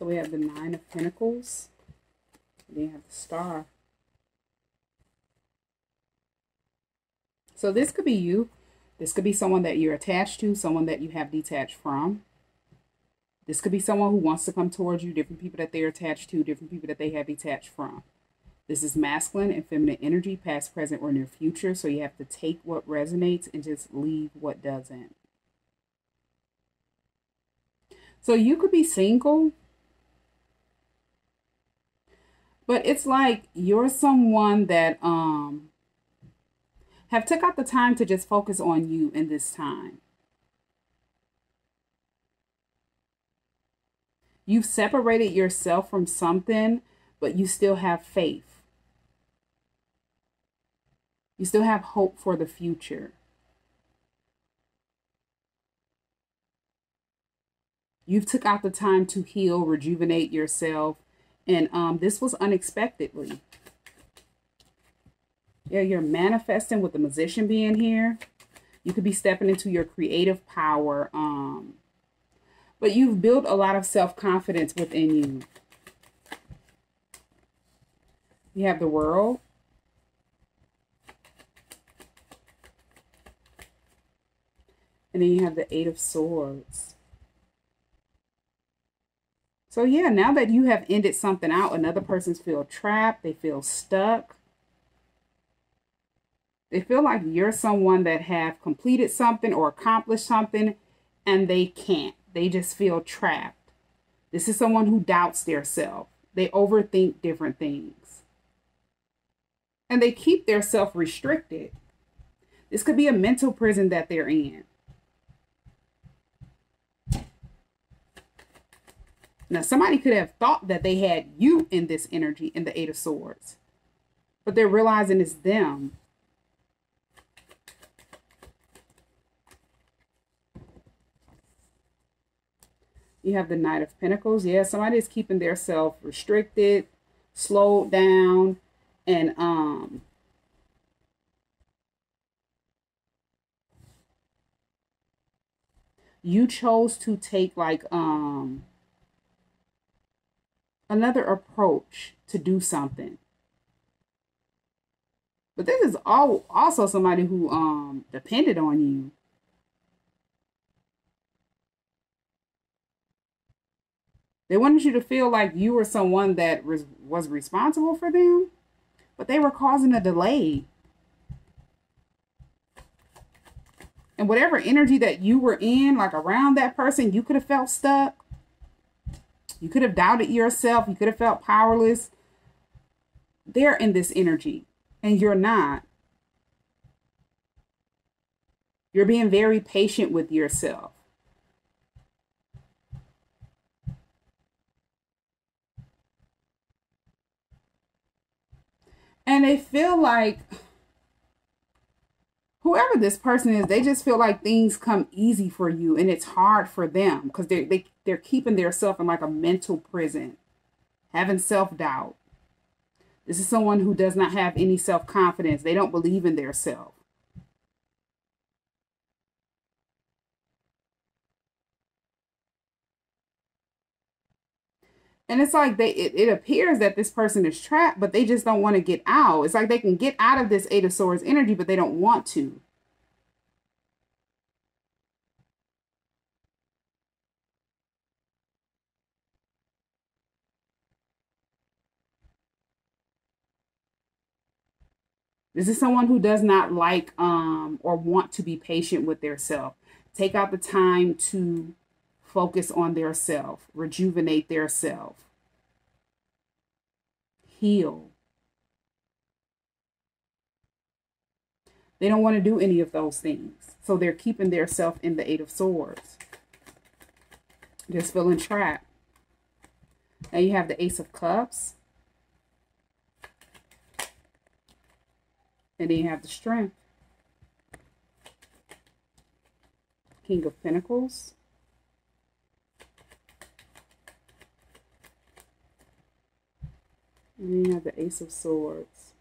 So we have the Nine of Pentacles. And then you have the Star. So this could be you. This could be someone that you're attached to, someone that you have detached from. This could be someone who wants to come towards you, different people that they're attached to, different people that they have detached from. This is masculine and feminine energy, past, present, or near future. So you have to take what resonates and just leave what doesn't. So you could be single, but it's like you're someone that um have took out the time to just focus on you in this time. You've separated yourself from something, but you still have faith. You still have hope for the future. You've took out the time to heal, rejuvenate yourself. And um, this was unexpectedly. Yeah, you're manifesting with the Magician being here. You could be stepping into your creative power. Um, but you've built a lot of self-confidence within you. You have the world. And then you have the Eight of Swords. So yeah, now that you have ended something out, another person's feel trapped. They feel stuck. They feel like you're someone that have completed something or accomplished something and they can't. They just feel trapped. This is someone who doubts their self. They overthink different things. And they keep their self restricted. This could be a mental prison that they're in. Now, somebody could have thought that they had you in this energy in the Eight of Swords, but they're realizing it's them. You have the Knight of Pentacles. Yeah, somebody is keeping their self restricted, slowed down, and um you chose to take like um another approach to do something. But this is all also somebody who um depended on you. They wanted you to feel like you were someone that was, was responsible for them, but they were causing a delay. And whatever energy that you were in, like around that person, you could have felt stuck. You could have doubted yourself. You could have felt powerless. They're in this energy, and you're not. You're being very patient with yourself. And they feel like whoever this person is, they just feel like things come easy for you and it's hard for them because they they they're keeping their self in like a mental prison, having self-doubt. This is someone who does not have any self-confidence. They don't believe in their self. And it's like they it, it appears that this person is trapped, but they just don't want to get out. It's like they can get out of this Eight of Swords energy, but they don't want to. This is someone who does not like um, or want to be patient with their self. Take out the time to focus on their self, rejuvenate their self, heal. They don't want to do any of those things. So they're keeping their self in the Eight of Swords. Just feeling trapped. Now you have the Ace of Cups. And then you have the Strength. King of Pentacles. And then you have the Ace of Swords.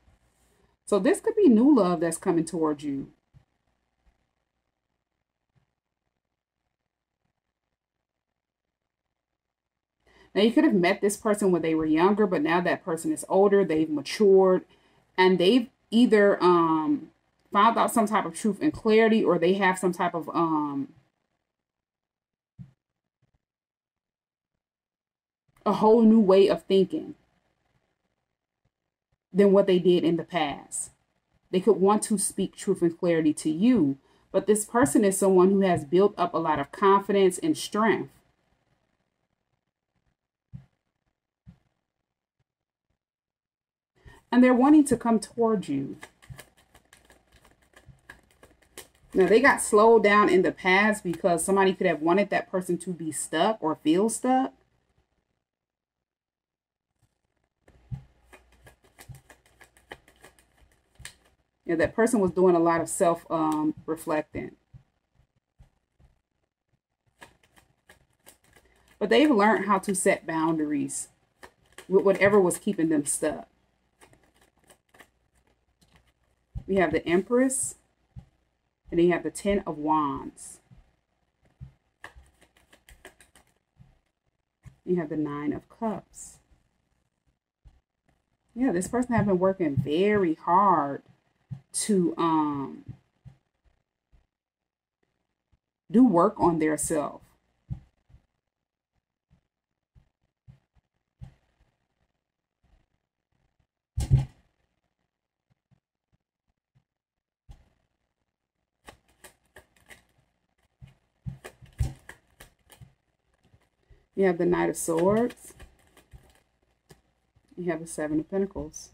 So this could be new love that's coming towards you. Now, you could have met this person when they were younger, but now that person is older, they've matured, and they've either um, found out some type of truth and clarity, or they have some type of um, a whole new way of thinking than what they did in the past. They could want to speak truth and clarity to you, but this person is someone who has built up a lot of confidence and strength. And they're wanting to come towards you. Now, they got slowed down in the past because somebody could have wanted that person to be stuck or feel stuck. know, that person was doing a lot of self um, reflecting. But they've learned how to set boundaries with whatever was keeping them stuck. We have the Empress, and then you have the Ten of Wands. You have the Nine of Cups. Yeah, this person has been working very hard to um do work on their self. You have the Knight of Swords. You have the Seven of Pentacles.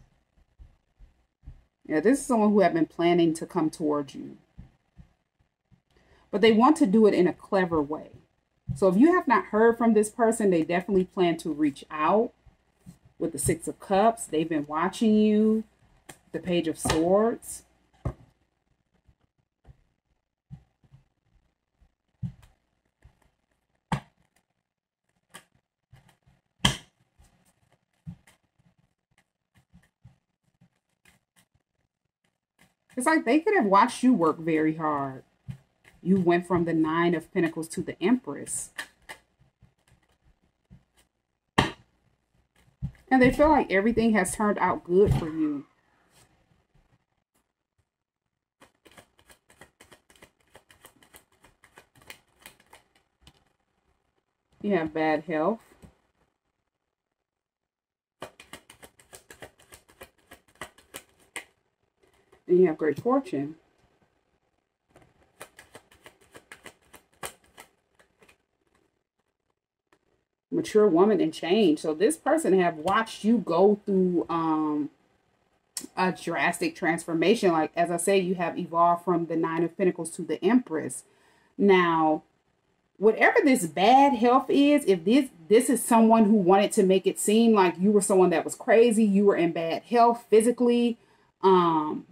Yeah, this is someone who have been planning to come towards you. But they want to do it in a clever way. So if you have not heard from this person, they definitely plan to reach out with the Six of Cups. They've been watching you. The Page of Swords. It's like they could have watched you work very hard. You went from the Nine of Pentacles to the Empress. And they feel like everything has turned out good for you. You have bad health. And you have great fortune. Mature woman and change. So this person have watched you go through um, a drastic transformation. Like, as I say, you have evolved from the Nine of Pentacles to the Empress. Now, whatever this bad health is, if this this is someone who wanted to make it seem like you were someone that was crazy, you were in bad health physically, um,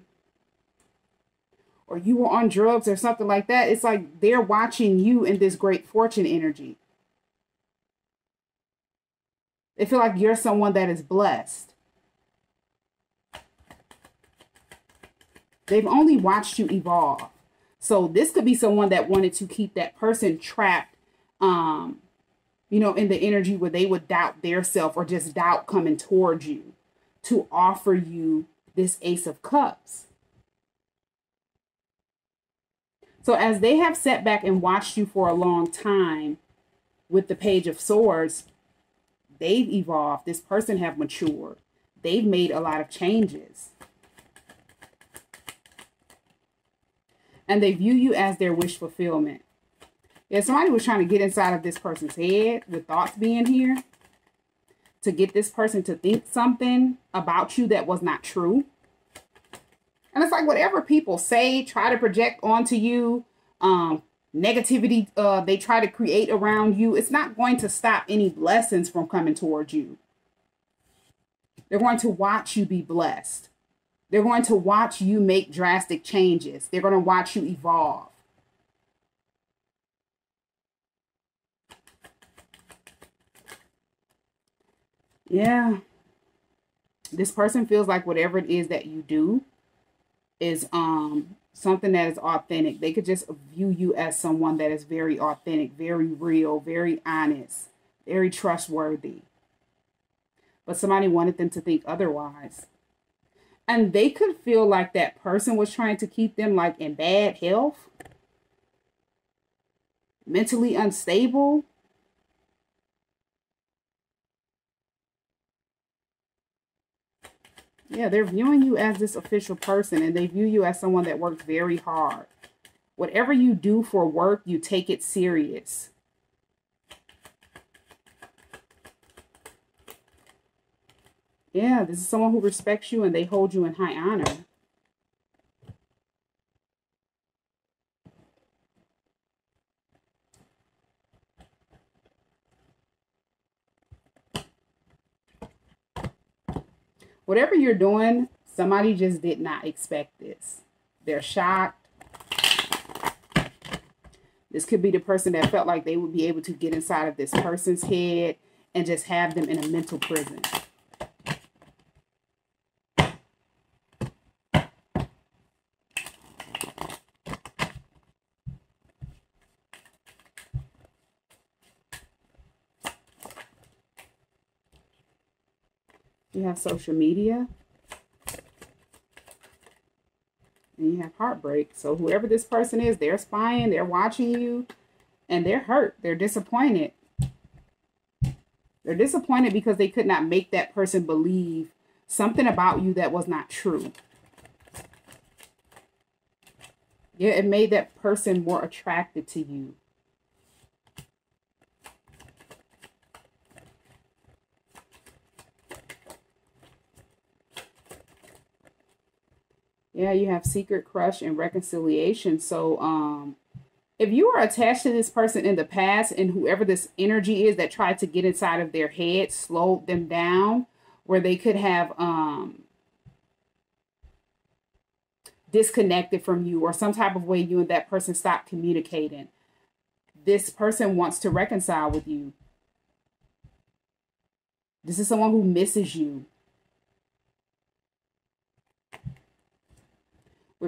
or you were on drugs or something like that, it's like they're watching you in this great fortune energy. They feel like you're someone that is blessed. They've only watched you evolve. So this could be someone that wanted to keep that person trapped, um, you know, in the energy where they would doubt their self or just doubt coming towards you to offer you this Ace of Cups. So as they have sat back and watched you for a long time with the Page of Swords, they've evolved. This person have matured. They've made a lot of changes. And they view you as their wish fulfillment. If somebody was trying to get inside of this person's head with thoughts being here to get this person to think something about you that was not true. And it's like whatever people say, try to project onto you, um, negativity uh, they try to create around you, it's not going to stop any blessings from coming towards you. They're going to watch you be blessed. They're going to watch you make drastic changes. They're going to watch you evolve. Yeah. This person feels like whatever it is that you do, is um something that is authentic. They could just view you as someone that is very authentic, very real, very honest, very trustworthy. But somebody wanted them to think otherwise. And they could feel like that person was trying to keep them like in bad health, mentally unstable. Yeah, they're viewing you as this official person and they view you as someone that works very hard. Whatever you do for work, you take it serious. Yeah, this is someone who respects you and they hold you in high honor. Whatever you're doing, somebody just did not expect this. They're shocked. This could be the person that felt like they would be able to get inside of this person's head and just have them in a mental prison. You have social media. And you have heartbreak. So whoever this person is, they're spying, they're watching you, and they're hurt. They're disappointed. They're disappointed because they could not make that person believe something about you that was not true. Yeah, it made that person more attracted to you. Yeah, you have secret crush and reconciliation. So, um, if you are attached to this person in the past and whoever this energy is that tried to get inside of their head slowed them down where they could have um disconnected from you or some type of way you and that person stopped communicating. This person wants to reconcile with you. This is someone who misses you.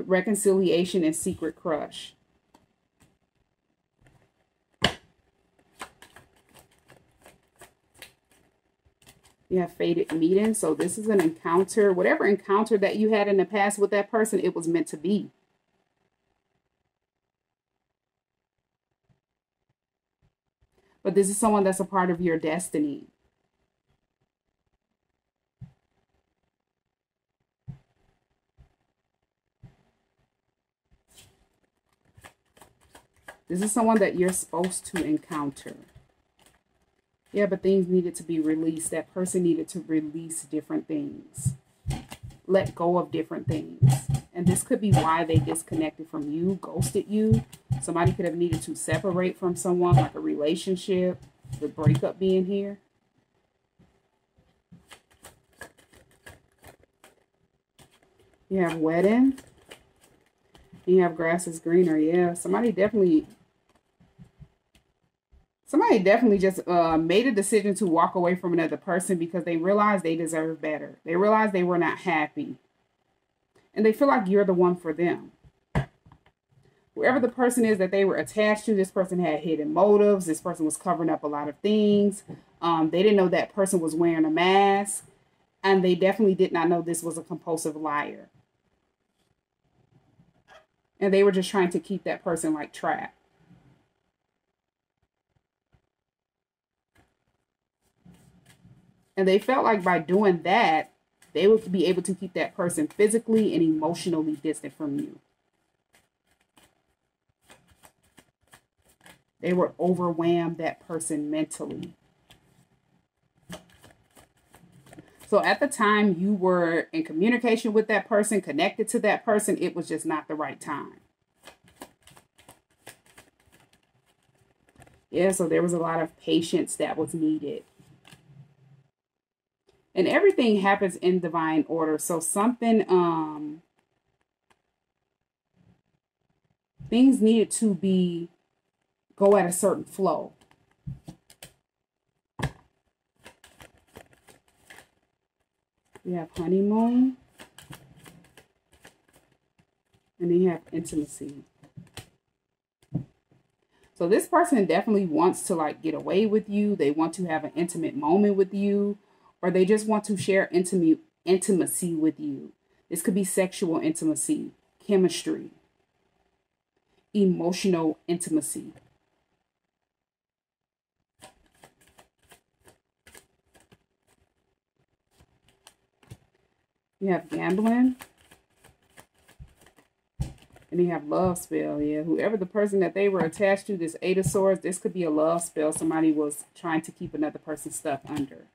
Reconciliation and secret crush. You have fated meeting. So this is an encounter. Whatever encounter that you had in the past with that person, it was meant to be. But this is someone that's a part of your destiny. This is someone that you're supposed to encounter. Yeah, but things needed to be released. That person needed to release different things. Let go of different things. And this could be why they disconnected from you, ghosted you. Somebody could have needed to separate from someone, like a relationship, the breakup being here. You have wedding. You have grass is greener. Yeah, somebody definitely somebody definitely just uh, made a decision to walk away from another person because they realized they deserve better. They realized they were not happy. And they feel like you're the one for them. Whoever the person is that they were attached to, this person had hidden motives. This person was covering up a lot of things. Um, they didn't know that person was wearing a mask. And they definitely did not know this was a compulsive liar. And they were just trying to keep that person like trapped. And they felt like by doing that, they would be able to keep that person physically and emotionally distant from you. They were overwhelmed that person mentally. So at the time you were in communication with that person, connected to that person, it was just not the right time. Yeah, so there was a lot of patience that was needed. And everything happens in divine order. So something um things needed to be go at a certain flow. We have honeymoon. And then you have intimacy. So this person definitely wants to like get away with you. They want to have an intimate moment with you, or they just want to share intimate intimacy with you. This could be sexual intimacy, chemistry, emotional intimacy. You have gambling. And you have love spell. Yeah, whoever the person that they were attached to, this Eight of Swords, this could be a love spell. Somebody was trying to keep another person's stuff under.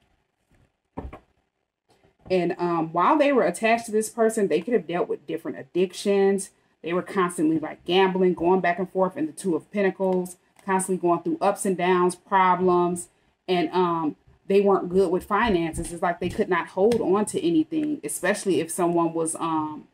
And um, while they were attached to this person, they could have dealt with different addictions. They were constantly like gambling, going back and forth in the Two of Pentacles, constantly going through ups and downs, problems. And um, they weren't good with finances. It's like they could not hold on to anything, especially if someone was um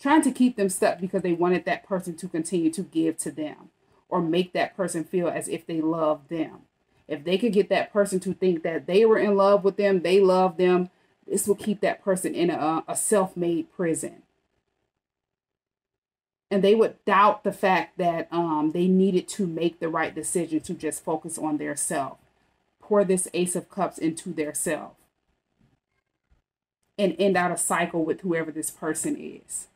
trying to keep them stuck because they wanted that person to continue to give to them or make that person feel as if they love them. If they could get that person to think that they were in love with them, they love them, this will keep that person in a, a self made prison. And they would doubt the fact that um, they needed to make the right decision to just focus on their self pour this Ace of Cups into their self and end out a cycle with whoever this person is.